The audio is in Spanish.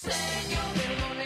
Señor del